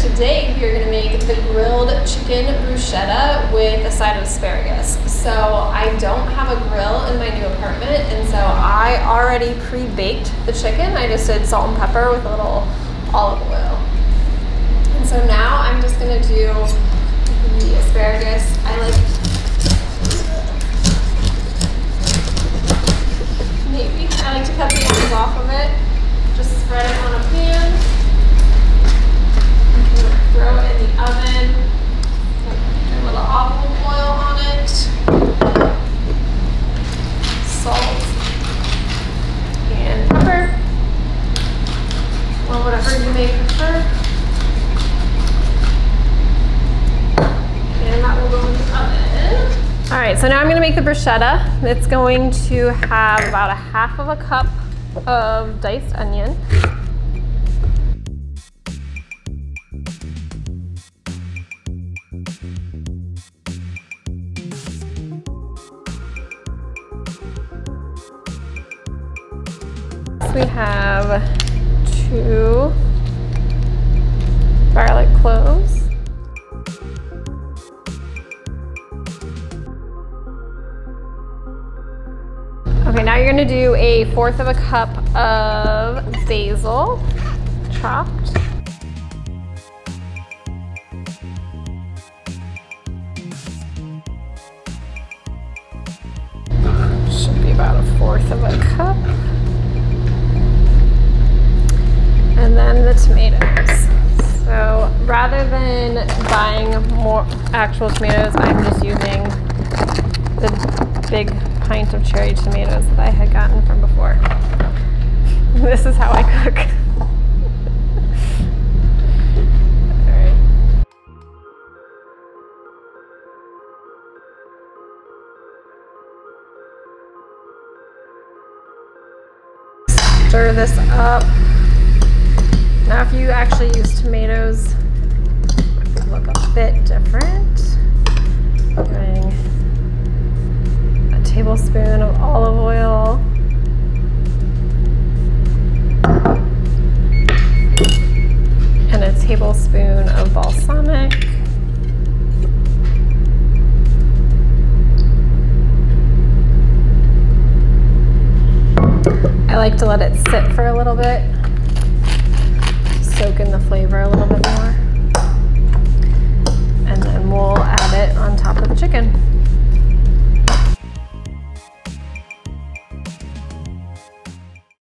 today we are gonna make the grilled chicken bruschetta with a side of asparagus. So I don't have a grill in my new apartment and so I already pre-baked the chicken. I just did salt and pepper with a little olive oil. And so now I'm just gonna do the asparagus. I like maybe I like to cut the ends off of it. Just spread it on a pan. Throw it in the oven. Put a little olive oil on it. Salt and pepper. Well, whatever you may prefer. And that will go in the oven. All right, so now I'm gonna make the bruschetta. It's going to have about a half of a cup of diced onion. we have two Okay, now you're gonna do a fourth of a cup of basil, chopped. Should be about a fourth of a cup. And then the tomatoes. So rather than buying more actual tomatoes, I'm just using the big pint of cherry tomatoes that I had gotten from before. This is how I cook. Stir this up. Now if you actually use tomatoes, look a bit different. Putting a tablespoon of olive oil. And a tablespoon of balsamic. I like to let it sit for a little bit soak in the flavor a little bit more.